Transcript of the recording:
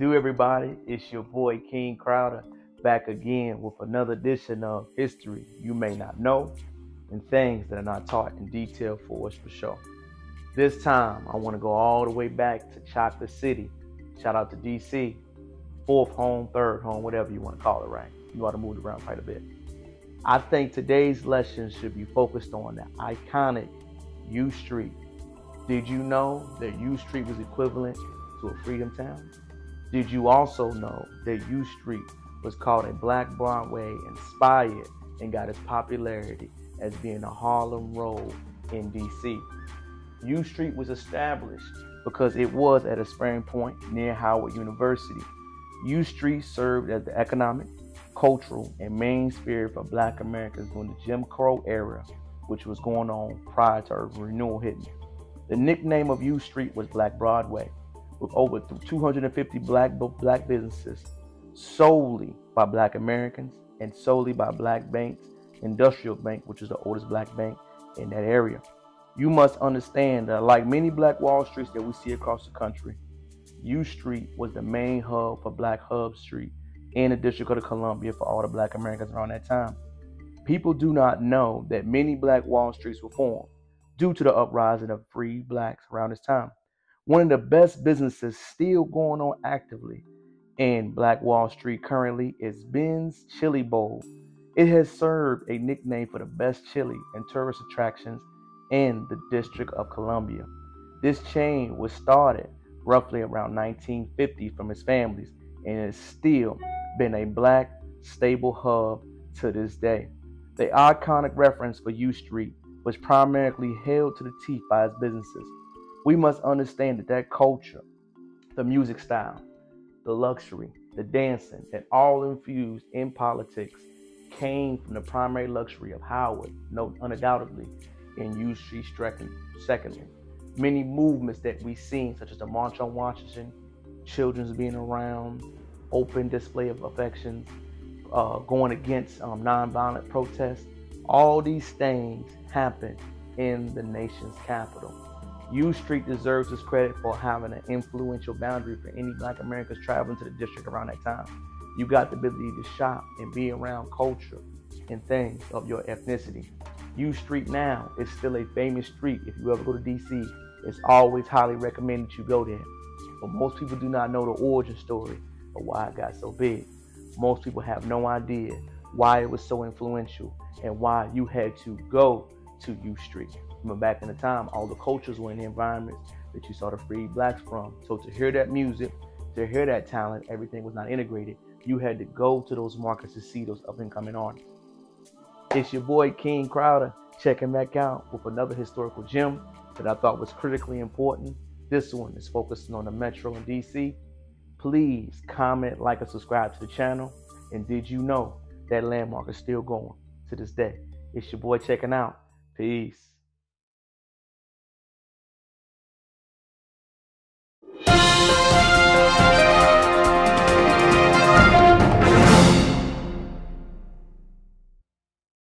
everybody? It's your boy King Crowder back again with another edition of History You May Not Know and Things That Are Not Taught in Detail for us for sure. This time, I want to go all the way back to Chocolate City. Shout out to DC, fourth home, third home, whatever you want to call it, right? You ought to move around quite a bit. I think today's lesson should be focused on the iconic U Street. Did you know that U Street was equivalent to a freedom town? Did you also know that U Street was called a Black Broadway inspired and got its popularity as being a Harlem Road in DC? U Street was established because it was at a spring point near Howard University. U Street served as the economic, cultural, and main sphere for black Americans during the Jim Crow era, which was going on prior to urban renewal hitting. The nickname of U Street was Black Broadway, with over 250 black black businesses solely by black Americans and solely by black banks, Industrial Bank, which is the oldest black bank in that area. You must understand that like many black Wall Streets that we see across the country, U Street was the main hub for Black Hub Street in the District of Columbia for all the black Americans around that time. People do not know that many black Wall Streets were formed due to the uprising of free blacks around this time. One of the best businesses still going on actively in Black Wall Street currently is Ben's Chili Bowl. It has served a nickname for the best chili and tourist attractions in the District of Columbia. This chain was started roughly around 1950 from its families and has still been a black stable hub to this day. The iconic reference for U Street was primarily held to the teeth by its businesses. We must understand that that culture, the music style, the luxury, the dancing, and all infused in politics came from the primary luxury of Howard, no, undoubtedly, in U Street secondly. Many movements that we've seen, such as the March on Washington, children's being around, open display of affection, uh, going against um, nonviolent protests, all these things happen in the nation's capital. U Street deserves its credit for having an influential boundary for any black Americans traveling to the district around that time. You got the ability to shop and be around culture and things of your ethnicity. U Street now is still a famous street. If you ever go to DC, it's always highly recommended you go there. But most people do not know the origin story of why it got so big. Most people have no idea why it was so influential and why you had to go to U Street. Remember back in the time, all the cultures were in the environments that you saw the free blacks from. So to hear that music, to hear that talent, everything was not integrated. You had to go to those markets to see those up and coming artists. It's your boy King Crowder checking back out with another historical gem that I thought was critically important. This one is focusing on the Metro in DC. Please comment, like, and subscribe to the channel. And did you know that landmark is still going to this day? It's your boy checking out. Peace. Bye.